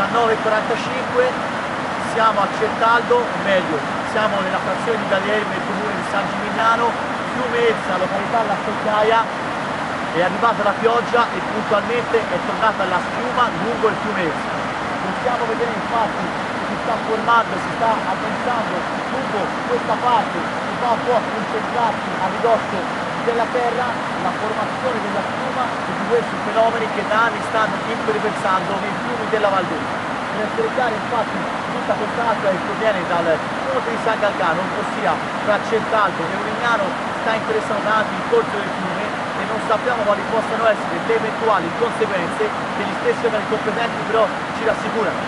19.45 siamo a Certaldo, o meglio, siamo nella frazione di Gallieri nel comune di San Gimignano, fiume Elsa, località La Stoccaia, è arrivata la pioggia e puntualmente è tornata la schiuma lungo il fiume Elsa. Possiamo vedere infatti che si sta formando, si sta addensando lungo questa parte, si va un po' a concentrarsi a ridosso della terra la formazione della schiuma e di questi fenomeni che da anni stanno imperversando nei fiumi della Valdese. Per essere chiari infatti tutta questa acqua che proviene dal ponte di San Galgano, ossia tra Certaldo e Unignano, sta interessando da anni il corso del fiume e non sappiamo quali possano essere le eventuali conseguenze che gli stessi organi competenti però ci rassicurano.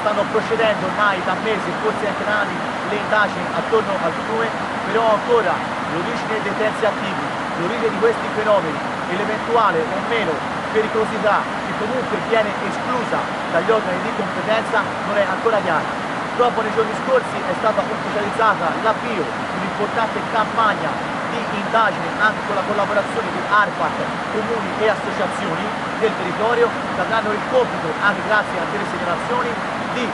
Stanno procedendo ormai da mesi, forse anche da anni, le indagini attorno al fiume, però ancora l'origine dei terzi attivi, l'origine di questi fenomeni e l'eventuale o meno pericolosità che comunque viene esclusa dagli organi di competenza non è ancora chiara. Proprio nei giorni scorsi è stata ufficializzata l'avvio di un'importante campagna di indagine anche con la collaborazione di ARPAC, comuni e associazioni del territorio che avranno il compito, anche grazie a delle segnalazioni, di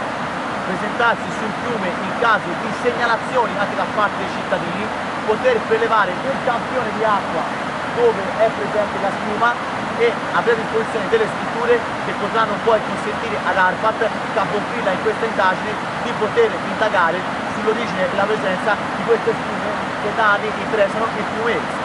presentarsi sul fiume in caso di segnalazioni anche da parte dei cittadini, poter prelevare un campione di acqua dove è presente la schiuma e avere a disposizione delle strutture che potranno poi consentire ad ARPAT, capofila in questa indagine, di poter indagare sull'origine e la presenza di queste schiume che da anni interessano il fiume